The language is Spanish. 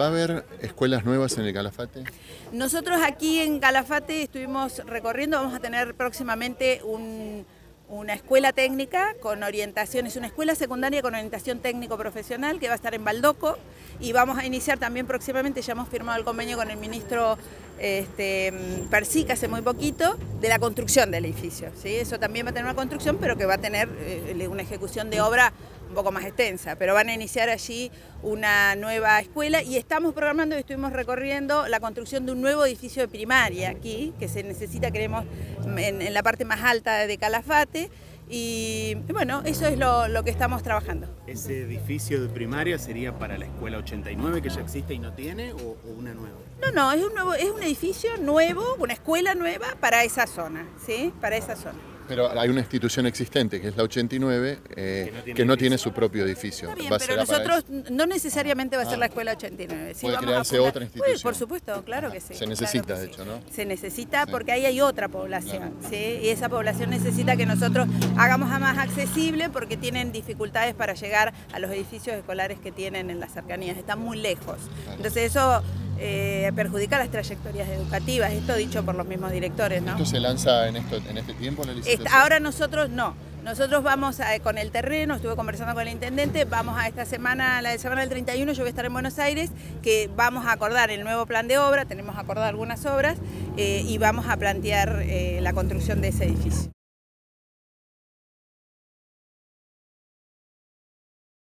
¿Va a haber escuelas nuevas en el Calafate? Nosotros aquí en Calafate estuvimos recorriendo, vamos a tener próximamente una escuela técnica con orientación, es una escuela secundaria con orientación técnico-profesional que va a estar en Baldoco y vamos a iniciar también próximamente, ya hemos firmado el convenio con el ministro este, Persica hace muy poquito, de la construcción del edificio. ¿sí? Eso también va a tener una construcción, pero que va a tener eh, una ejecución de obra un poco más extensa, pero van a iniciar allí una nueva escuela y estamos programando y estuvimos recorriendo la construcción de un nuevo edificio de primaria aquí, que se necesita, creemos, en, la parte más alta de Calafate. Y bueno, eso es lo, que estamos trabajando. ¿Ese edificio de primaria sería para la escuela 89 que ya existe y no tiene o, una nueva? No, no, es un, nuevo, es un edificio nuevo, una escuela nueva para esa zona, ¿sí? Para esa zona. Pero hay una institución existente, que es la 89, eh, que no tiene, su propio edificio. pero nosotros no necesariamente va a ser la ah. escuela 89. ¿Puede crearse otra institución? por supuesto, claro que sí. Se necesita, de hecho, ¿no? Se necesita porque ahí hay otra población, ¿sí? Y esa población necesita que nosotros hagamos a más accesible porque tienen dificultades para llegar a los edificios escolares que tienen en las cercanías, están muy lejos. Entonces eso eh, perjudica las trayectorias educativas, esto dicho por los mismos directores. ¿no? ¿Esto se lanza en, esto, en este tiempo la licitación? Ahora nosotros no, nosotros vamos con el terreno, estuve conversando con el intendente, vamos a esta semana, la semana del 31, yo voy a estar en Buenos Aires, que vamos a acordar el nuevo plan de obra, tenemos acordado algunas obras eh, y vamos a plantear eh, la construcción de ese edificio.